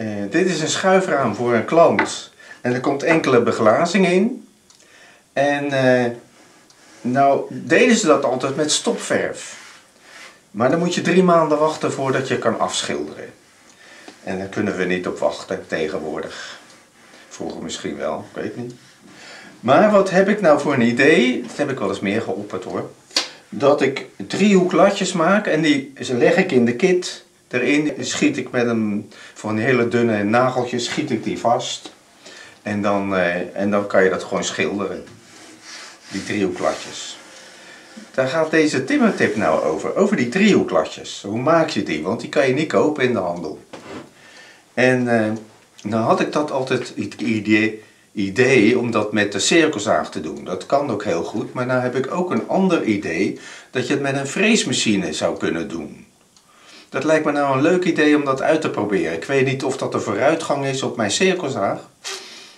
Eh, dit is een schuifraam voor een klant. En er komt enkele beglazing in. En eh, nou deden ze dat altijd met stopverf. Maar dan moet je drie maanden wachten voordat je kan afschilderen. En daar kunnen we niet op wachten tegenwoordig. Vroeger misschien wel, ik weet niet. Maar wat heb ik nou voor een idee? Dat heb ik wel eens meer geopperd hoor. Dat ik driehoeklatjes maak en die leg ik in de kit. Daarin schiet ik met een van die hele dunne nageltjes schiet ik die vast. En dan, eh, en dan kan je dat gewoon schilderen. Die driehoeklatjes. Daar gaat deze timmertip nou over. Over die driehoeklatjes. Hoe maak je die? Want die kan je niet kopen in de handel. En uh, nou had ik dat altijd het idee, idee om dat met de cirkelzaag te doen. Dat kan ook heel goed. Maar nou heb ik ook een ander idee. Dat je het met een freesmachine zou kunnen doen. Dat lijkt me nou een leuk idee om dat uit te proberen. Ik weet niet of dat een vooruitgang is op mijn cirkelzaag.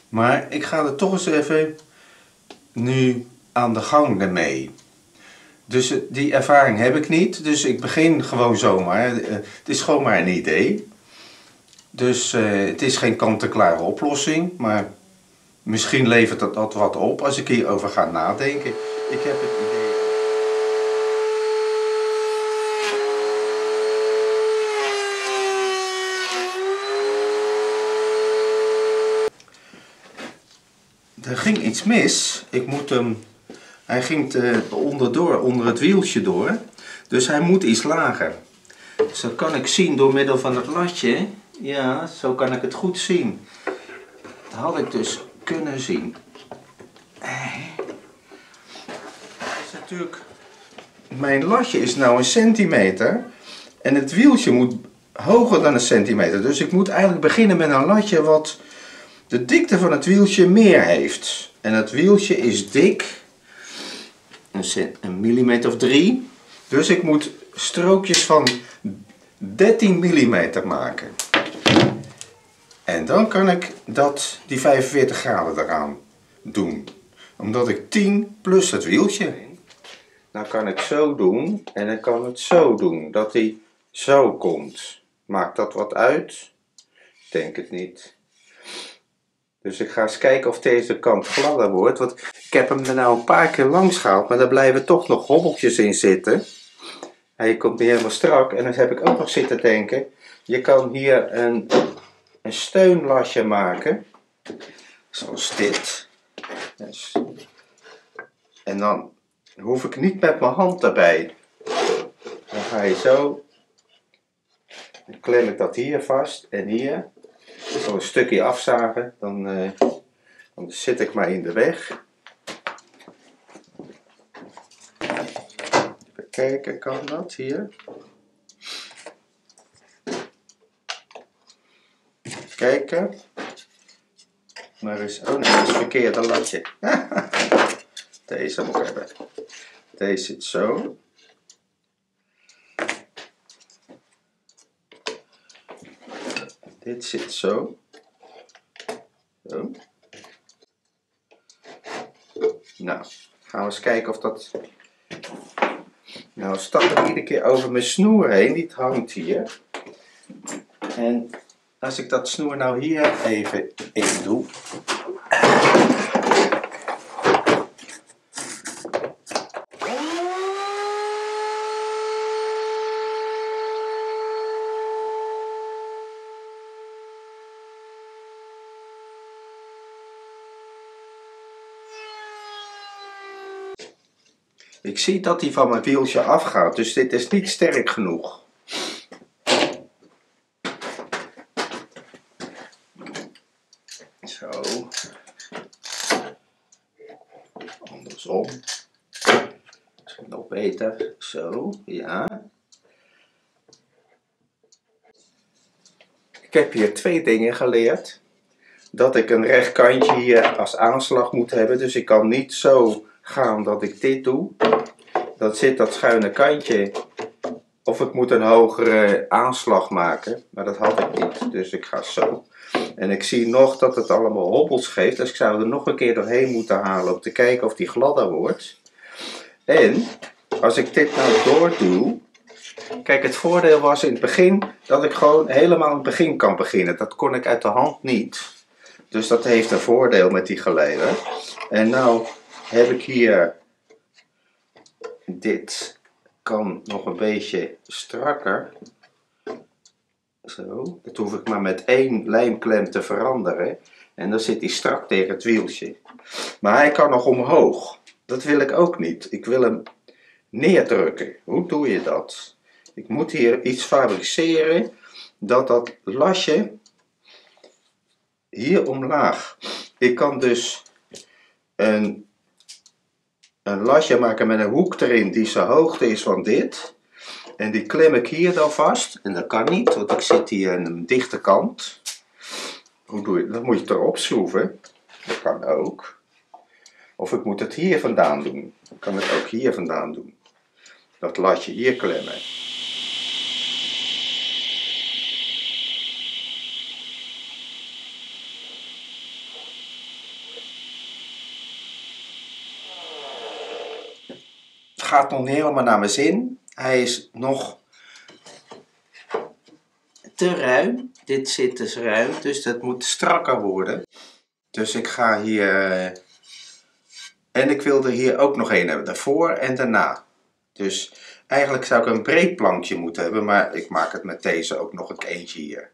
Maar ik ga er toch eens even nu aan de gang ermee. Dus eh, die ervaring heb ik niet. Dus ik begin gewoon zomaar. Eh, het is gewoon maar een idee. Dus uh, het is geen kant-en-klare oplossing. Maar misschien levert dat, dat wat op als ik hierover ga nadenken. Ik heb het idee. Er ging iets mis. Ik moet hem. Hij ging te, onderdoor, onder het wieltje door. Dus hij moet iets lager. Dat kan ik zien door middel van het latje. Ja, zo kan ik het goed zien. Dat had ik dus kunnen zien. is natuurlijk... Mijn latje is nou een centimeter. En het wieltje moet hoger dan een centimeter. Dus ik moet eigenlijk beginnen met een latje wat de dikte van het wieltje meer heeft. En het wieltje is dik, een, millimeter of drie. Dus ik moet strookjes van 13 millimeter maken. En dan kan ik dat, die 45 graden eraan doen. Omdat ik 10 plus het wieltje. Dan kan ik zo doen en dan kan het zo doen. Dat hij zo komt. Maakt dat wat uit? Denk het niet. Dus ik ga eens kijken of deze kant gladder wordt. Want ik heb hem er nou een paar keer langs gehaald, maar daar blijven toch nog hobbeltjes in zitten. Hij komt niet helemaal strak. En dan heb ik ook nog zitten denken, je kan hier een, een steunlasje maken. Zoals dit. Dus. En dan hoef ik niet met mijn hand erbij. Dan ga je zo. Dan klem ik dat hier vast en hier. Zo een stukje afzagen, dan, uh, dan zit ik maar in de weg. Even kijken, kan dat hier? Kijken. Maar is, oh nee, dat is het verkeerde latje. Deze moet ik hebben. Deze zit zo. Dit zit zo. Zo. Nou, gaan we eens kijken of dat... Nou, stap ik iedere keer over mijn snoer heen. Die hangt hier. En als ik dat snoer nou hier even in doe... zie dat hij van mijn wieltje afgaat, dus dit is niet sterk genoeg. Zo. Andersom. Misschien nog beter. Zo, ja. Ik heb hier twee dingen geleerd. Dat ik een recht kantje hier als aanslag moet hebben, dus ik kan niet zo gaan dat ik dit doe. Dat zit dat schuine kantje. Of ik moet een hogere aanslag maken. Maar dat had ik niet. Dus ik ga zo. En ik zie nog dat het allemaal hobbels geeft. Dus ik zou er nog een keer doorheen moeten halen. Om te kijken of die gladder wordt. En als ik dit nou doordoe. Kijk, het voordeel was in het begin dat ik gewoon helemaal in het begin kan beginnen. Dat kon ik uit de hand niet. Dus dat heeft een voordeel met die geleider. En nou heb ik hier dit kan nog een beetje strakker. Zo, dat hoef ik maar met één lijmklem te veranderen. En dan zit hij strak tegen het wieltje. Maar hij kan nog omhoog. Dat wil ik ook niet. Ik wil hem neerdrukken. Hoe doe je dat? Ik moet hier iets fabriceren dat dat lasje hier omlaag. Ik kan dus een, een lasje maken met een hoek erin die zo hoogte is van dit. En die klem ik hier dan vast. En dat kan niet, want ik zit hier aan een dichte kant. Hoe doe je dat? Moet je erop schroeven. Dat kan ook. Of ik moet het hier vandaan doen. Dan kan het ook hier vandaan doen. Dat lasje hier klemmen. Gaat nog niet helemaal naar mijn zin. Hij is nog te ruim. Dit zit dus ruim, dus dat moet strakker worden. Dus ik ga hier... eh, En ik wilde hier ook nog één hebben, daarvoor en daarna. Dus eigenlijk zou ik een breed plankje moeten hebben, maar ik maak het met deze ook nog een eentje hier.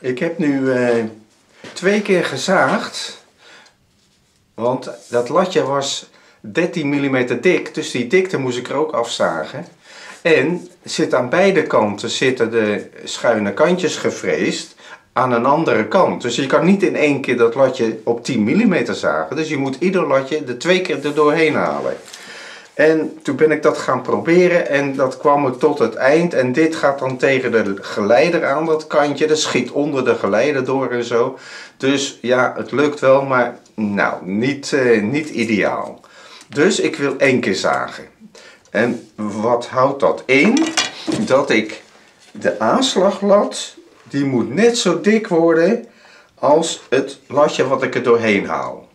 Ik heb nu eh, twee keer gezaagd, want dat latje was 13 mm dik, dus die dikte moest ik er ook afzagen. En zit aan beide kanten zitten de schuine kantjes gevreesd aan een andere kant. Dus je kan niet in één keer dat latje op 10 mm zagen. Dus je moet ieder latje er twee keer er doorheen halen. En toen ben ik dat gaan proberen en dat kwam er tot het eind. En dit gaat dan tegen de geleider aan, dat kantje. Dat schiet onder de geleider door en zo. Dus ja, het lukt wel, maar nou, niet, eh, niet ideaal. Dus ik wil één keer zagen. En wat houdt dat in? Dat ik de aanslaglat, die moet net zo dik worden als het latje wat ik er doorheen haal.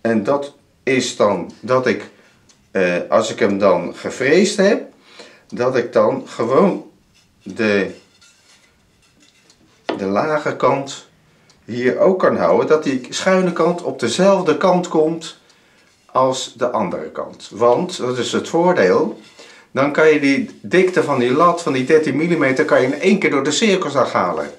En dat is dan dat ik, eh, als ik hem dan gevreesd heb, dat ik dan gewoon de, de lage kant hier ook kan houden. Dat die schuine kant op dezelfde kant komt als de andere kant. Want, dat is het voordeel, dan kan je die dikte van die lat, van die 13 mm, kan je in één keer door de cirkelzag halen.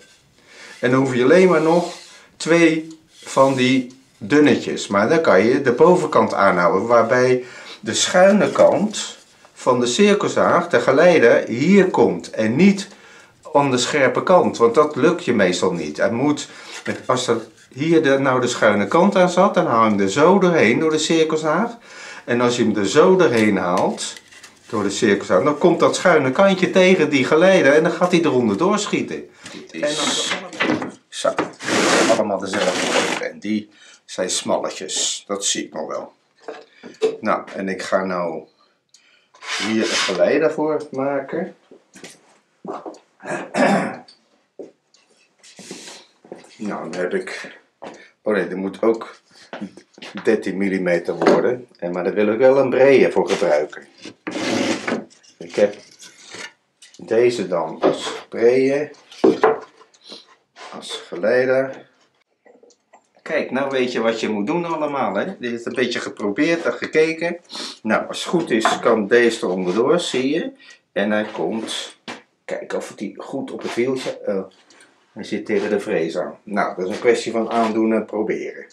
En dan hoef je alleen maar nog twee van die dunnetjes. Maar dan kan je de bovenkant aanhouden, waarbij de schuine kant van de cirkelzaag, de geleider, hier komt. En niet aan de scherpe kant, want dat lukt je meestal niet. Het moet, als er hier de, nou de schuine kant aan zat, dan haal je hem er zo doorheen door de cirkelzaag. En als je hem er zo doorheen haalt, door de cirkelzaag, dan komt dat schuine kantje tegen die geleider en dan gaat hij eronder doorschieten. En dan zo, allemaal dezelfde En die zijn smalletjes, dat zie ik nog wel. Nou, en ik ga nou hier een geleider voor maken. Nou, dan heb ik. Oh nee, er moet ook 13 mm worden. En, maar daar wil ik wel een brede voor gebruiken. Ik heb deze dan als brede, als geleider. Kijk, nou weet je wat je moet doen allemaal. Hè? Dit is een beetje geprobeerd en gekeken. Nou, als het goed is, kan deze er onderdoor, zie je. En hij komt. Kijk of hij goed op het wieltje. Oh, hij zit tegen de vrees aan. Nou, dat is een kwestie van aandoen en proberen.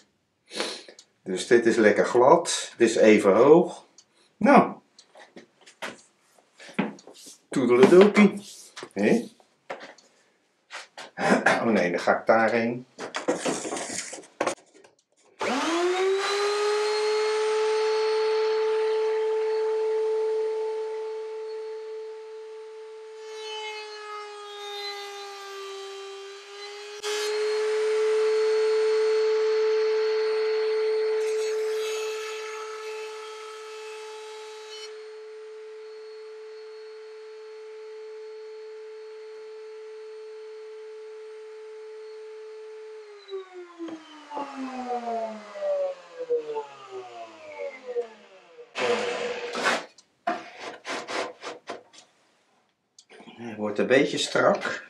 Dus dit is lekker glad. Dit is even hoog. Nou. Toedeledokie. Hé? Oh nee, dan ga ik daarheen. Wordt een beetje strak.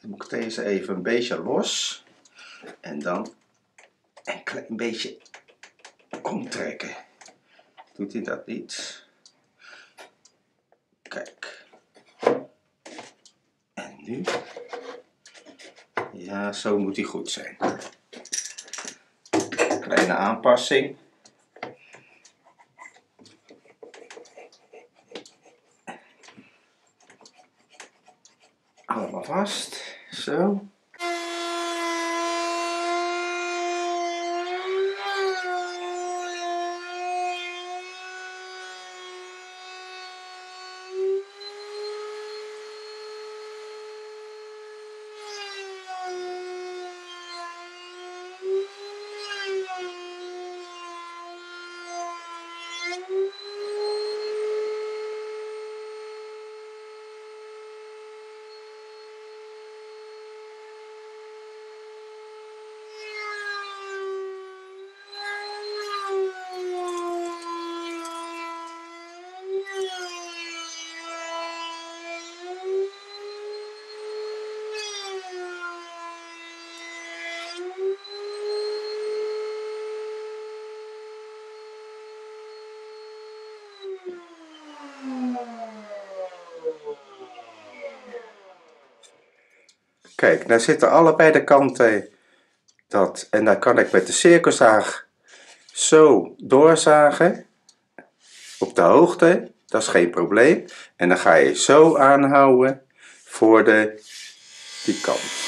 Dan moet ik deze even een beetje los. En dan een klein beetje omtrekken. Doet hij dat niet? Kijk. En nu? Ja, zo moet hij goed zijn. Kleine aanpassing. Vast. Zo. Kijk, nou zitten allebei de kanten dat. En dan kan ik met de cirkelzaag zo doorzagen. Op de hoogte, dat is geen probleem. En dan ga je zo aanhouden voor de, die kant.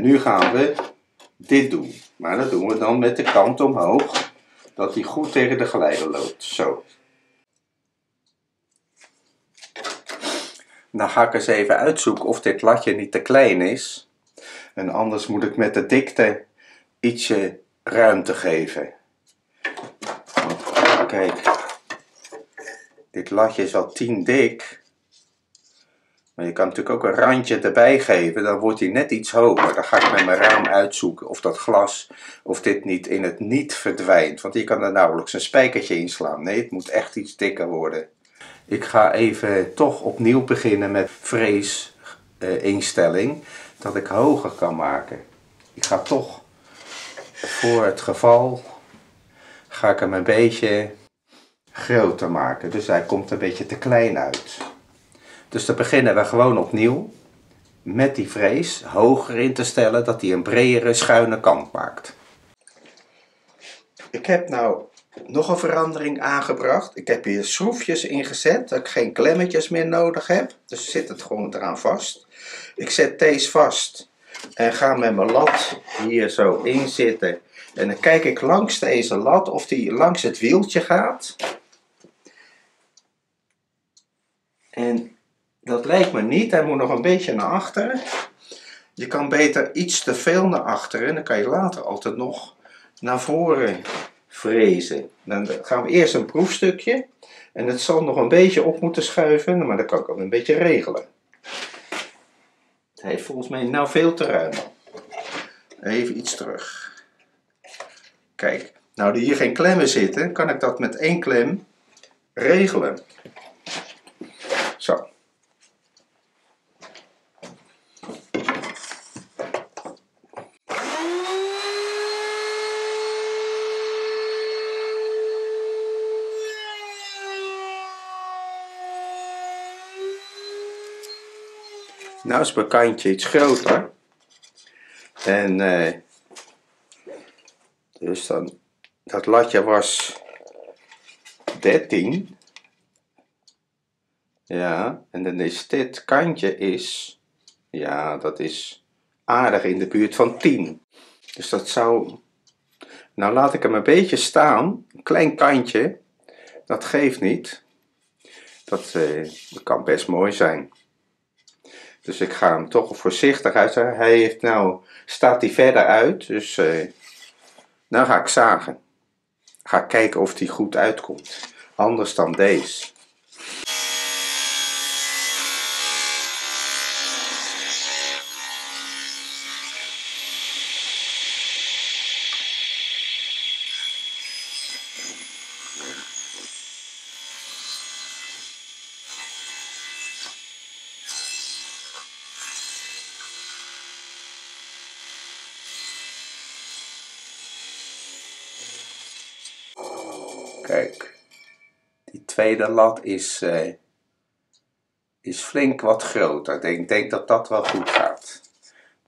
Nu gaan we dit doen. Maar dat doen we dan met de kant omhoog. Dat hij goed tegen de geleider loopt. Zo. Dan ga ik eens even uitzoeken of dit latje niet te klein is. En anders moet ik met de dikte ietsje ruimte geven. Kijk, dit latje is al 10 dik. Maar je kan natuurlijk ook een randje erbij geven, dan wordt hij net iets hoger. Dan ga ik met mijn raam uitzoeken of dat glas, of dit niet in het niet verdwijnt. Want je kan er nauwelijks een spijkertje inslaan. Nee, het moet echt iets dikker worden. Ik ga even toch opnieuw beginnen met vrees uh, instelling, dat ik hoger kan maken. Ik ga toch voor het geval, ga ik hem een beetje groter maken. Dus hij komt een beetje te klein uit. Dus dan beginnen we gewoon opnieuw met die vrees hoger in te stellen dat hij een bredere schuine kant maakt. Ik heb nou nog een verandering aangebracht. Ik heb hier schroefjes ingezet, dat ik geen klemmetjes meer nodig heb. Dus zit het gewoon eraan vast. Ik zet deze vast en ga met mijn lat hier zo in zitten. En dan kijk ik langs deze lat of die langs het wieltje gaat. En dat lijkt me niet. Hij moet nog een beetje naar achteren. Je kan beter iets te veel naar achteren. Dan kan je later altijd nog naar voren frezen. Dan gaan we eerst een proefstukje. En het zal nog een beetje op moeten schuiven. Maar dat kan ik ook een beetje regelen. Het heeft volgens mij nou veel te ruim. Even iets terug. Kijk, nou er hier geen klemmen zitten, kan ik dat met één klem regelen. Zo. Nou is mijn kantje iets groter. En eh, dus dan, dat latje was 13. Ja, en dan is dit kantje is, ja, dat is aardig in de buurt van 10. Dus dat zou Nou laat ik hem een beetje staan, een klein kantje. Dat geeft niet. Dat, eh, dat kan best mooi zijn. Dus ik ga hem toch voorzichtig uit. Hij heeft nou, staat hij verder uit, dus uh, ga ik zagen. Ga kijken of die goed uitkomt. Anders dan deze. Kijk, die tweede lat is, uh, is flink wat groter. Ik denk, denk, dat dat wel goed gaat.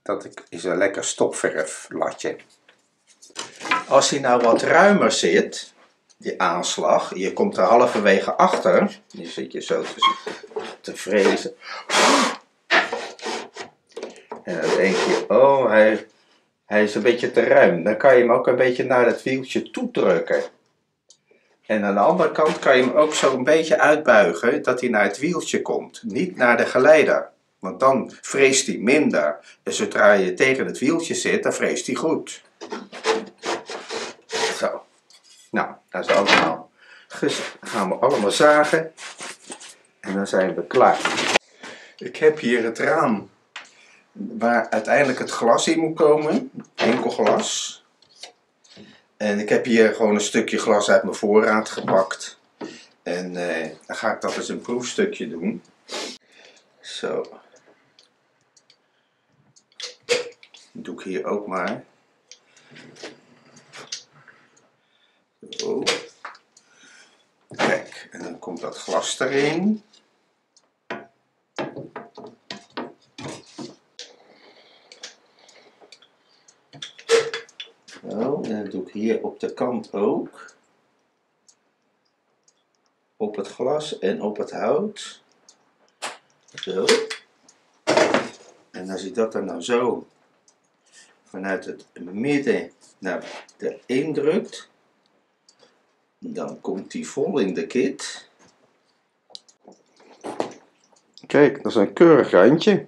Dat is een lekker stopverflatje. Als hij nou wat ruimer zit, die aanslag, je komt er halverwege achter, je zit je zo te, te vrezen. En dan denk je, oh, hij, hij is een beetje te ruim. Dan kan je hem ook een beetje naar het wieltje toe drukken. En aan de andere kant kan je hem ook zo een beetje uitbuigen dat hij naar het wieltje komt, niet naar de geleider. Want dan vreest hij minder. En zodra je tegen het wieltje zit, dan vreest hij goed. Zo. Nou, dat is allemaal. Dus gaan we allemaal zagen. En dan zijn we klaar. Ik heb hier het raam waar uiteindelijk het glas in moet komen. Enkel glas. En ik heb hier gewoon een stukje glas uit mijn voorraad gepakt. En uh, dan ga ik dat eens een proefstukje doen. Zo. Dat doe ik hier ook maar. Zo. Kijk, en dan komt dat glas erin. En dat doe ik hier op de kant ook. Op het glas en op het hout. Zo. En als je dat dan nou zo vanuit het midden naar erin drukt, dan komt die vol in de kit. Kijk, dat is een keurig randje.